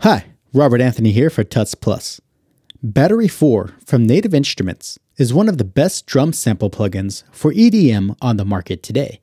Hi, Robert Anthony here for Tuts Plus. Battery 4 from Native Instruments is one of the best drum sample plugins for EDM on the market today.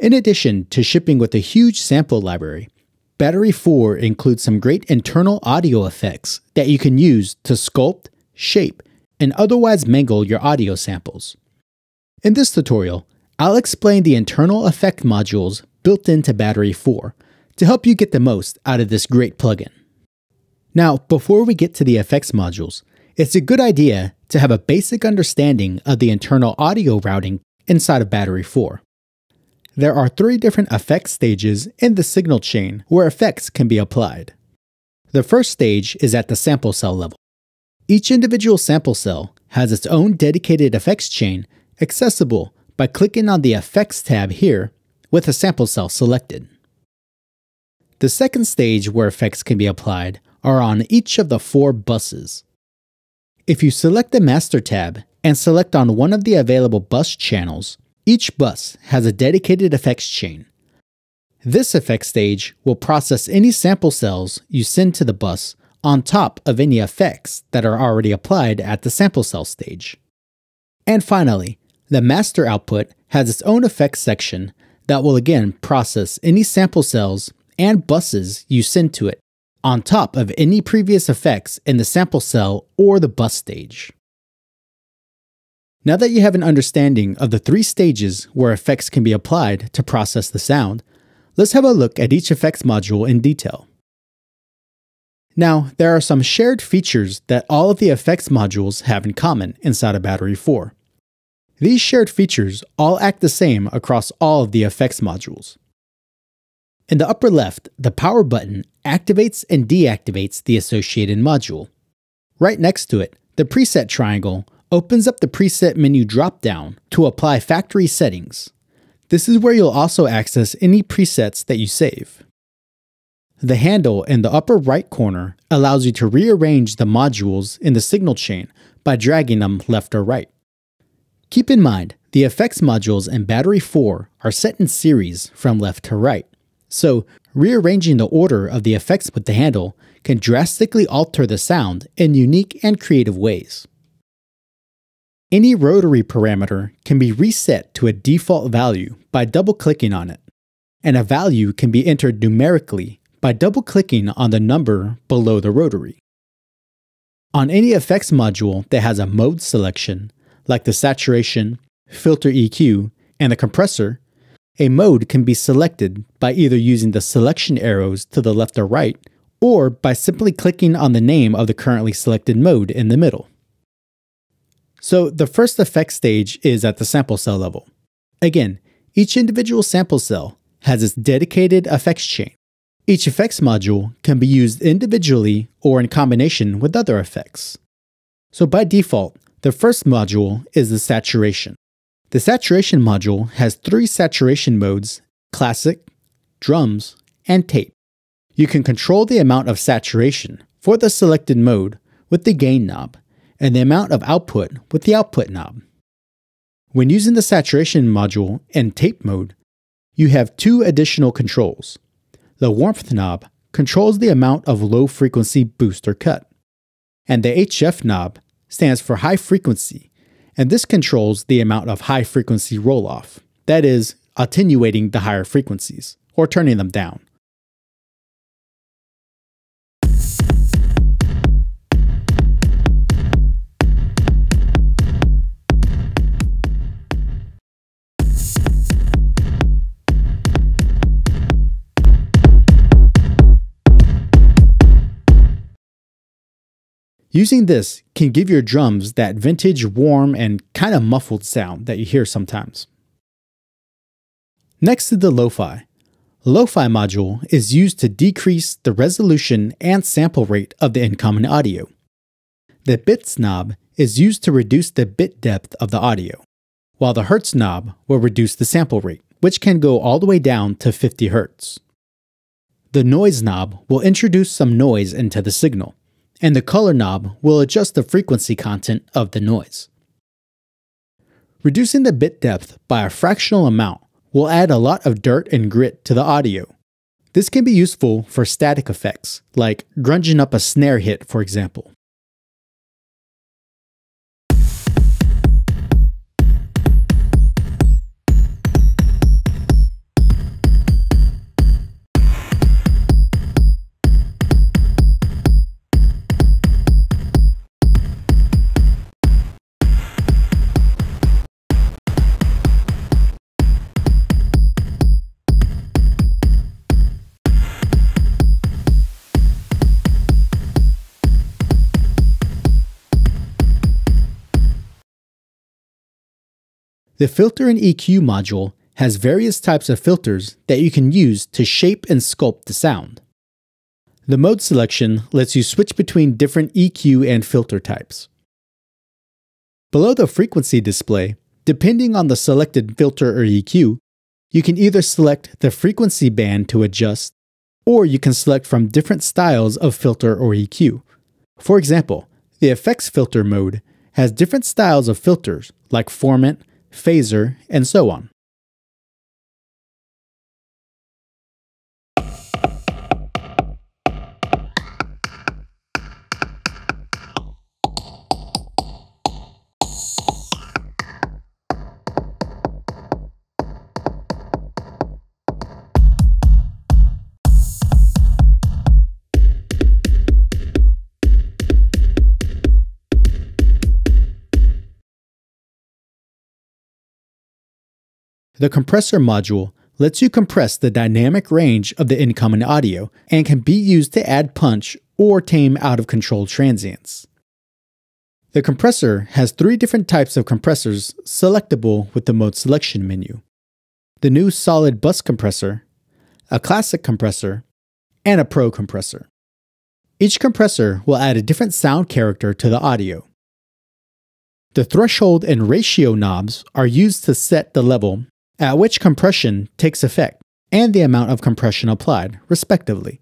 In addition to shipping with a huge sample library, Battery 4 includes some great internal audio effects that you can use to sculpt, shape, and otherwise mangle your audio samples. In this tutorial, I'll explain the internal effect modules built into Battery 4 to help you get the most out of this great plugin. Now, before we get to the effects modules, it's a good idea to have a basic understanding of the internal audio routing inside of Battery 4. There are three different effect stages in the signal chain where effects can be applied. The first stage is at the sample cell level. Each individual sample cell has its own dedicated effects chain accessible by clicking on the Effects tab here with a sample cell selected. The second stage where effects can be applied are on each of the four buses. If you select the Master tab and select on one of the available bus channels, each bus has a dedicated effects chain. This effect stage will process any sample cells you send to the bus on top of any effects that are already applied at the sample cell stage. And finally, the master output has its own effects section that will again process any sample cells and buses you send to it on top of any previous effects in the sample cell or the bus stage. Now that you have an understanding of the three stages where effects can be applied to process the sound, let's have a look at each effects module in detail. Now, there are some shared features that all of the effects modules have in common inside of Battery 4. These shared features all act the same across all of the effects modules. In the upper left, the power button activates and deactivates the associated module. Right next to it, the preset triangle opens up the preset menu dropdown to apply factory settings. This is where you'll also access any presets that you save. The handle in the upper right corner allows you to rearrange the modules in the signal chain by dragging them left or right. Keep in mind, the effects modules in Battery 4 are set in series from left to right, so rearranging the order of the effects with the handle can drastically alter the sound in unique and creative ways. Any rotary parameter can be reset to a default value by double clicking on it, and a value can be entered numerically by double clicking on the number below the rotary. On any effects module that has a mode selection, like the saturation, filter EQ, and the compressor, a mode can be selected by either using the selection arrows to the left or right, or by simply clicking on the name of the currently selected mode in the middle. So the first effect stage is at the sample cell level. Again, each individual sample cell has its dedicated effects chain. Each effects module can be used individually or in combination with other effects. So by default, the first module is the saturation. The saturation module has three saturation modes classic, drums, and tape. You can control the amount of saturation for the selected mode with the gain knob and the amount of output with the output knob. When using the saturation module in tape mode, you have two additional controls. The warmth knob controls the amount of low frequency boost or cut, and the HF knob stands for high frequency, and this controls the amount of high frequency roll off, that is, attenuating the higher frequencies or turning them down. Using this can give your drums that vintage, warm, and kind of muffled sound that you hear sometimes. Next is the Lo-Fi. Lo-Fi module is used to decrease the resolution and sample rate of the incoming audio. The Bits knob is used to reduce the bit depth of the audio, while the Hertz knob will reduce the sample rate, which can go all the way down to 50 hertz. The Noise knob will introduce some noise into the signal and the color knob will adjust the frequency content of the noise. Reducing the bit depth by a fractional amount will add a lot of dirt and grit to the audio. This can be useful for static effects, like grunging up a snare hit, for example. The Filter and EQ module has various types of filters that you can use to shape and sculpt the sound. The mode selection lets you switch between different EQ and filter types. Below the frequency display, depending on the selected filter or EQ, you can either select the frequency band to adjust, or you can select from different styles of filter or EQ. For example, the effects filter mode has different styles of filters like formant, phaser, and so on. The compressor module lets you compress the dynamic range of the incoming audio and can be used to add punch or tame out of control transients. The compressor has three different types of compressors selectable with the mode selection menu. The new solid bus compressor, a classic compressor, and a pro compressor. Each compressor will add a different sound character to the audio. The threshold and ratio knobs are used to set the level at which compression takes effect and the amount of compression applied, respectively.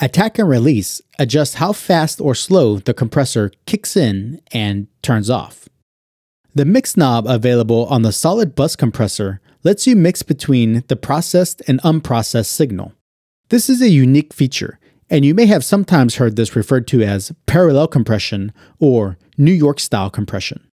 Attack and release adjust how fast or slow the compressor kicks in and turns off. The mix knob available on the solid bus compressor lets you mix between the processed and unprocessed signal. This is a unique feature, and you may have sometimes heard this referred to as parallel compression or New York style compression.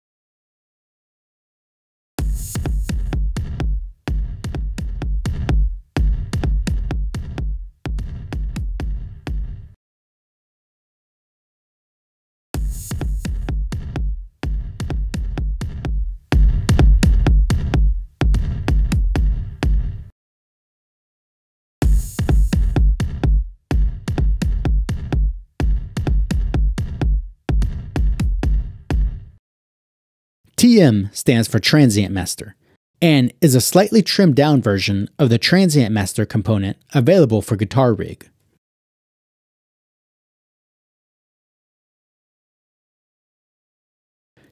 TM stands for Transient Master and is a slightly trimmed down version of the Transient Master component available for Guitar Rig.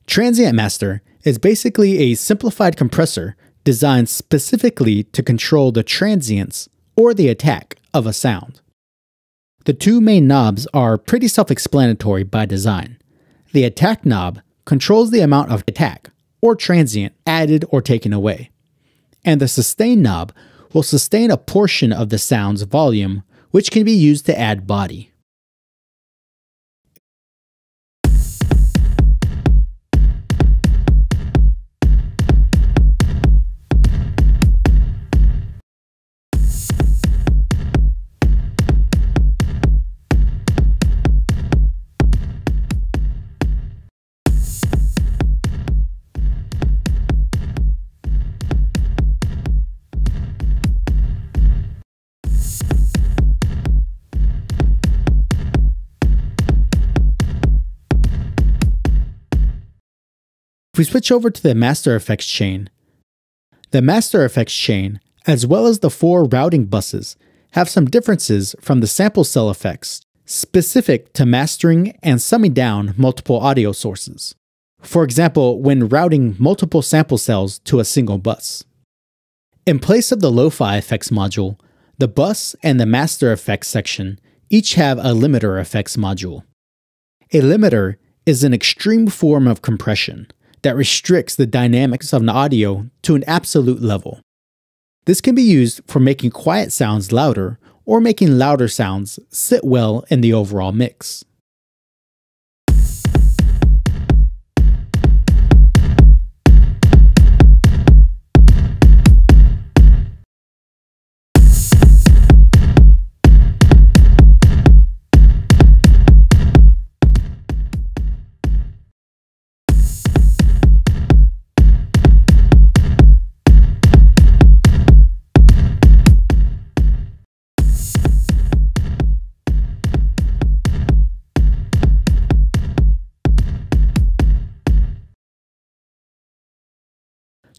Transient Master is basically a simplified compressor designed specifically to control the transients or the attack of a sound. The two main knobs are pretty self explanatory by design. The attack knob controls the amount of attack or transient added or taken away. And the sustain knob will sustain a portion of the sound's volume, which can be used to add body. If we switch over to the Master Effects chain, the Master Effects chain, as well as the four routing buses, have some differences from the sample cell effects specific to mastering and summing down multiple audio sources. For example, when routing multiple sample cells to a single bus. In place of the Lo-Fi effects module, the bus and the master effects section each have a limiter effects module. A limiter is an extreme form of compression that restricts the dynamics of an audio to an absolute level. This can be used for making quiet sounds louder or making louder sounds sit well in the overall mix.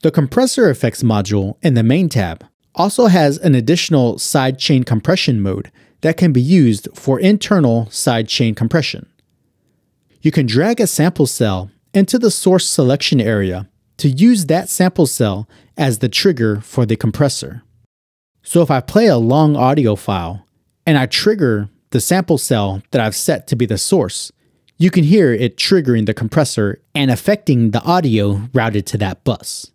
The Compressor Effects module in the main tab also has an additional sidechain compression mode that can be used for internal sidechain compression. You can drag a sample cell into the source selection area to use that sample cell as the trigger for the compressor. So if I play a long audio file and I trigger the sample cell that I've set to be the source, you can hear it triggering the compressor and affecting the audio routed to that bus.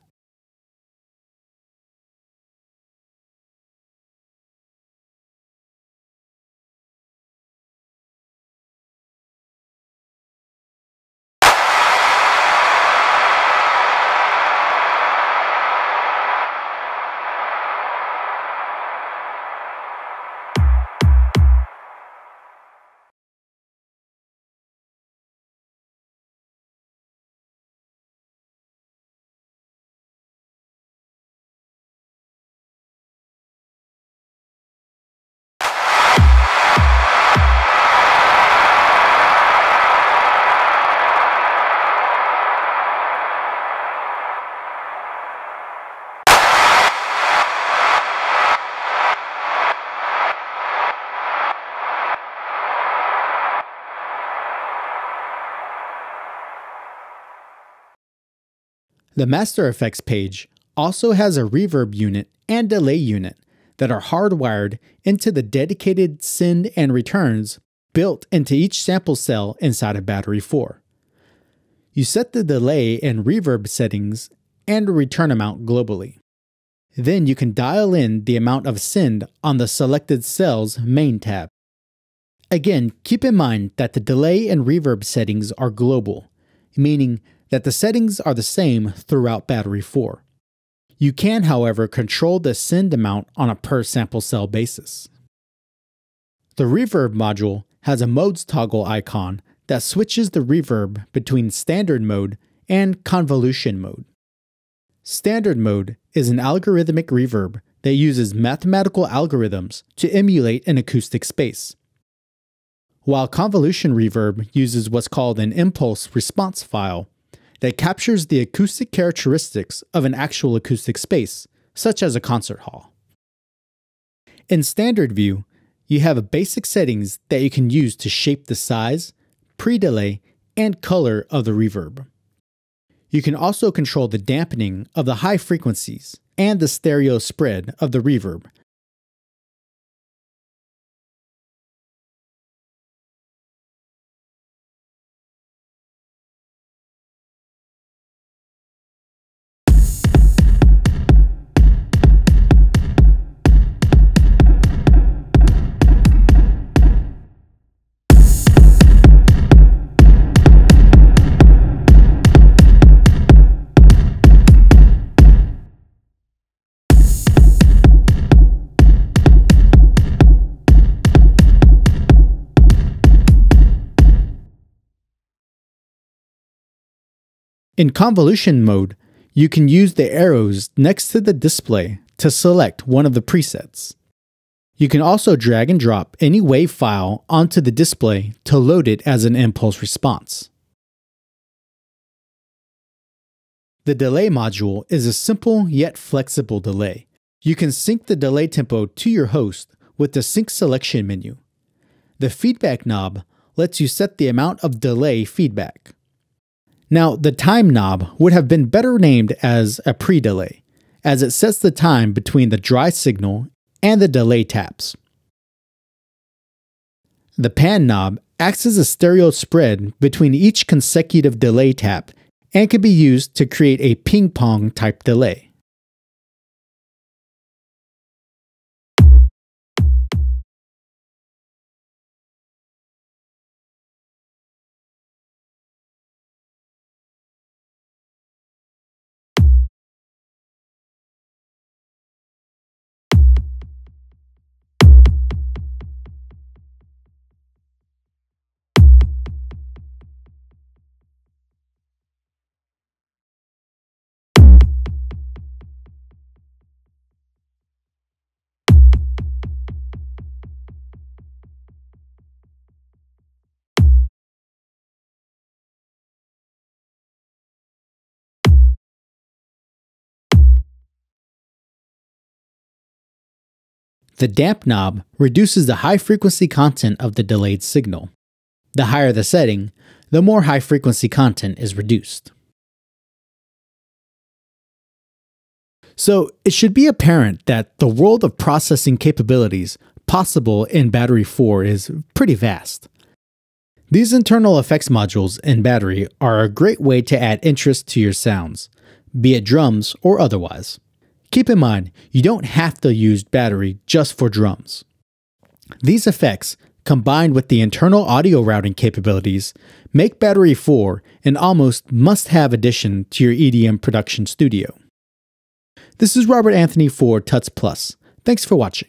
The Master Effects page also has a reverb unit and delay unit that are hardwired into the dedicated send and returns built into each sample cell inside of Battery 4. You set the delay and reverb settings and return amount globally. Then you can dial in the amount of send on the selected cell's main tab. Again, keep in mind that the delay and reverb settings are global, meaning that the settings are the same throughout Battery 4. You can, however, control the send amount on a per sample cell basis. The Reverb module has a modes toggle icon that switches the reverb between standard mode and convolution mode. Standard mode is an algorithmic reverb that uses mathematical algorithms to emulate an acoustic space. While convolution reverb uses what's called an impulse response file that captures the acoustic characteristics of an actual acoustic space, such as a concert hall. In standard view, you have basic settings that you can use to shape the size, pre-delay, and color of the reverb. You can also control the dampening of the high frequencies and the stereo spread of the reverb In convolution mode, you can use the arrows next to the display to select one of the presets. You can also drag and drop any WAV file onto the display to load it as an impulse response. The delay module is a simple yet flexible delay. You can sync the delay tempo to your host with the sync selection menu. The feedback knob lets you set the amount of delay feedback. Now, the time knob would have been better named as a pre delay, as it sets the time between the dry signal and the delay taps. The pan knob acts as a stereo spread between each consecutive delay tap and can be used to create a ping pong type delay. The damp knob reduces the high frequency content of the delayed signal. The higher the setting, the more high frequency content is reduced. So, it should be apparent that the world of processing capabilities possible in Battery 4 is pretty vast. These internal effects modules in Battery are a great way to add interest to your sounds, be it drums or otherwise. Keep in mind, you don't have to use Battery just for drums. These effects, combined with the internal audio routing capabilities, make Battery 4 an almost must have addition to your EDM production studio. This is Robert Anthony for Tuts Plus. Thanks for watching.